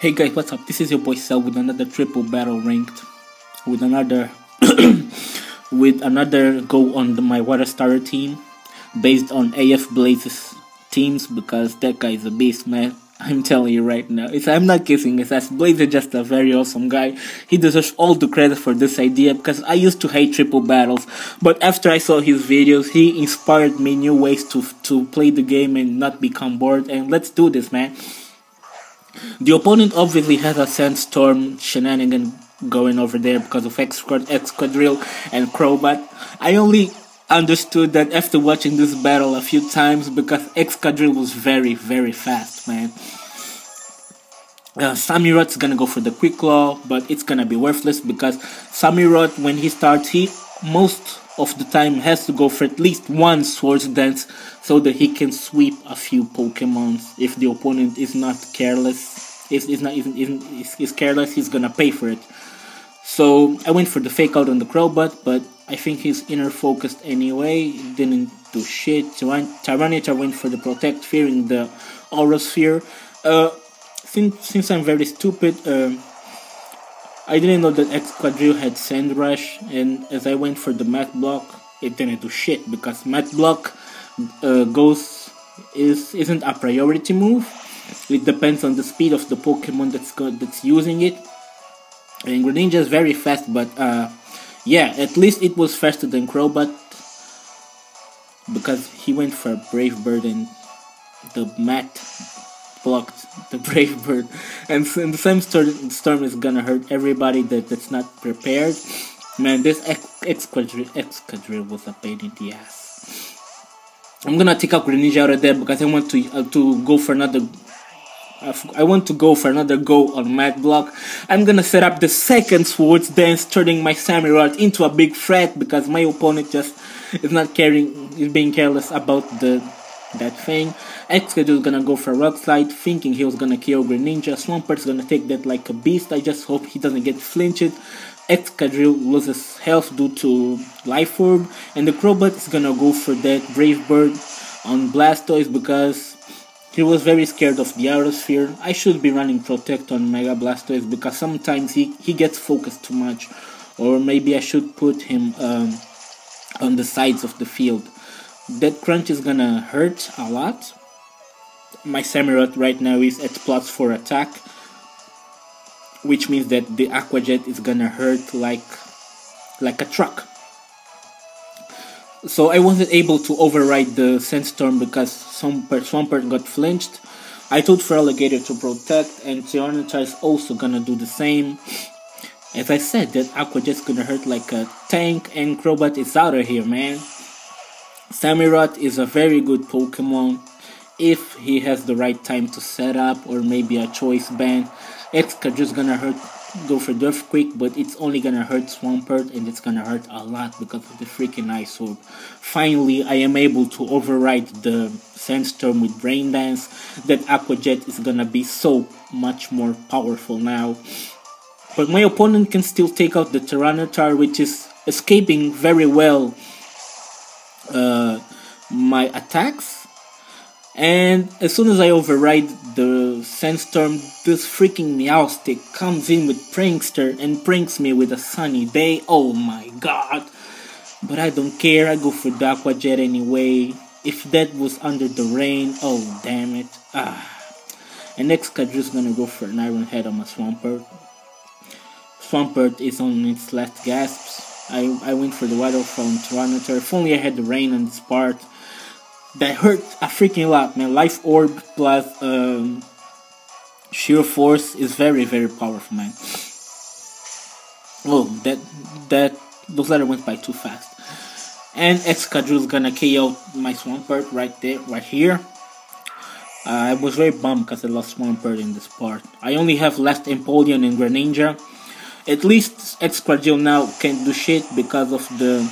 Hey guys, what's up? This is your boy Cell with another triple battle ranked, with another, with another go on the, my water starter team, based on AF Blaze's teams because that guy is a beast, man. I'm telling you right now. It's I'm not kissing. It's as Blaze is just a very awesome guy. He deserves all the credit for this idea because I used to hate triple battles, but after I saw his videos, he inspired me new ways to to play the game and not become bored. And let's do this, man. The opponent obviously has a sandstorm shenanigan going over there because of Excadrill and Crobat. I only understood that after watching this battle a few times because Excadrill was very, very fast, man. Uh, Samurott's gonna go for the quick claw, but it's gonna be worthless because Samurott, when he starts, he most of the time has to go for at least one Swords Dance so that he can sweep a few Pokemons. If the opponent is not careless, is is not even is, is careless, he's gonna pay for it. So I went for the fake out on the Crobat, but I think he's inner focused anyway. Didn't do shit. Tyranitar went for the protect, fearing the aura sphere. Uh, since since I'm very stupid, uh, I didn't know that Excadrill had Sand Rush, and as I went for the Mat Block, it didn't do shit because Mat Block uh, goes is isn't a priority move. It depends on the speed of the Pokemon that's that's using it. And Greninja is very fast, but uh, yeah, at least it was faster than Crobat because he went for Brave Bird and the mat blocked the Brave Bird, and, and the sandstorm, storm is gonna hurt everybody that, that's not prepared. Man, this Excadrill was a pain in the ass. I'm gonna take out Greninja out of there because I want to uh, to go for another I want to go for another go on Mat Block. I'm gonna set up the second Swords Dance, turning my Samurott into a big threat because my opponent just is not caring, is being careless about the that thing. Excadrill is gonna go for a Rock Slide, thinking he was gonna kill Greninja. Swampert's gonna take that like a beast. I just hope he doesn't get flinched. Excadrill loses health due to Life Orb, and the Crobat is gonna go for that Brave Bird on Blastoise because he was very scared of the Aura Sphere. I should be running Protect on Mega Blastoise because sometimes he, he gets focused too much. Or maybe I should put him um, on the sides of the field. That crunch is gonna hurt a lot. My Samurott right now is at plus 4 attack. Which means that the Aqua Jet is gonna hurt like like a truck so I wasn't able to override the Sandstorm because some Swampert got flinched. I told Feraligatr to protect, and Tyranitar is also gonna do the same. As I said, that Aqua Jet's gonna hurt like a tank, and Crobat is out of here, man. Samurott is a very good Pokemon if he has the right time to set up, or maybe a choice band. Excadrill's gonna hurt go for Earthquake, but it's only gonna hurt Swampert and it's gonna hurt a lot because of the freaking Ice Orb. Finally, I am able to override the Sandstorm with Rain Dance. That Aqua Jet is gonna be so much more powerful now. But my opponent can still take out the Tyranitar, which is escaping very well uh, my attacks and as soon as I override the sandstorm, this freaking Meowstic comes in with Prankster and pranks me with a sunny day. Oh my god. But I don't care, I go for the Aqua Jet anyway. If that was under the rain, oh damn it. Ah. And next Excadrill's gonna go for an Iron Head on my Swampert. Swampert is on its last gasps. I, I went for the Waterfall and Tyranitar. If only I had the rain on this part that hurt a freaking lot, man. Life Orb plus um, Sheer Force is very, very powerful, man. Oh, that that those letters went by too fast. And Excadrill is gonna KO my Swampert right there, right here. Uh, I was very bummed because I lost Swampert in this part. I only have left Empoleon and Greninja. At least Excadrill now can't do shit because of the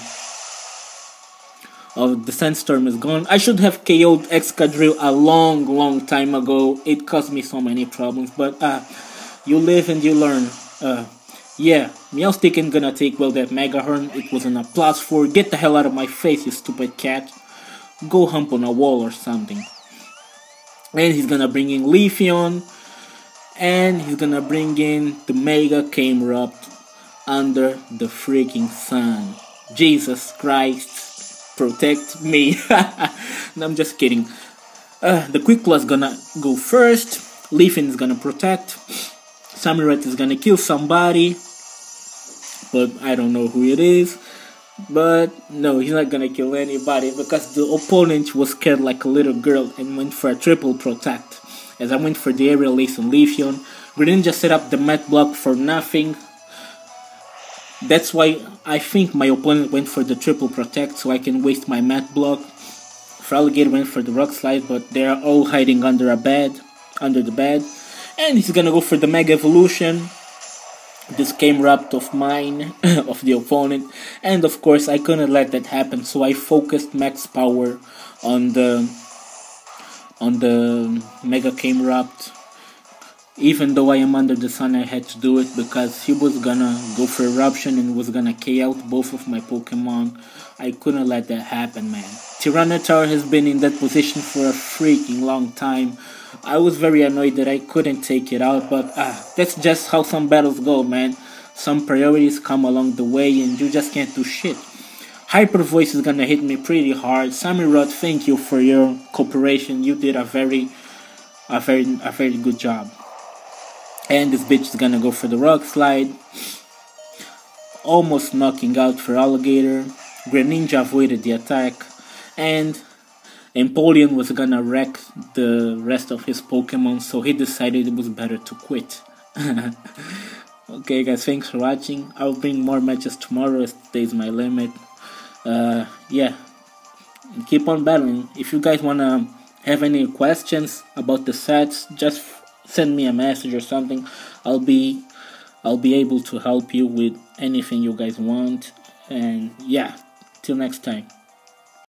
of the sandstorm is gone. I should have KO'd Excadrill a long, long time ago. It caused me so many problems, but uh, you live and you learn. Uh, yeah, Meowstic ain't gonna take well that Mega Horn. It was an a plus 4. Get the hell out of my face, you stupid cat. Go hump on a wall or something. And he's gonna bring in Leafeon. And he's gonna bring in the Mega Camerupt under the freaking sun. Jesus Christ, protect me. no, I'm just kidding. Uh, the Quick is gonna go first. Leafeon is gonna protect. Samurott is gonna kill somebody, but I don't know who it is. But no, he's not gonna kill anybody because the opponent was scared like a little girl and went for a triple protect. As I went for the aerial ace on Leafeon, Greninja just set up the mat block for nothing. That's why I think my opponent went for the triple protect so I can waste my mat block. Feraligatr went for the rock slide, but they are all hiding under a bed, under the bed. And he's gonna go for the Mega Evolution. This Camerupt of mine, of the opponent. And of course, I couldn't let that happen, so I focused max power on the on the Mega Camerupt. Even though I am under the sun, I had to do it because he was gonna go for eruption and was gonna K out both of my Pokemon. I couldn't let that happen, man. Tyranitar has been in that position for a freaking long time. I was very annoyed that I couldn't take it out, but ah, that's just how some battles go, man. Some priorities come along the way and you just can't do shit. Hyper Voice is gonna hit me pretty hard. Samurott, thank you for your cooperation. You did a very, a very, a very good job. And this bitch is gonna go for the rock slide. Almost knocking out Feraligatr. Greninja avoided the attack. And Empoleon was gonna wreck the rest of his Pokemon, so he decided it was better to quit. okay guys, thanks for watching. I'll bring more matches tomorrow as today's my limit uh, yeah, keep on battling. If you guys wanna have any questions about the sets, just send me a message or something. I'll be I'll be able to help you with anything you guys want. And yeah, till next time.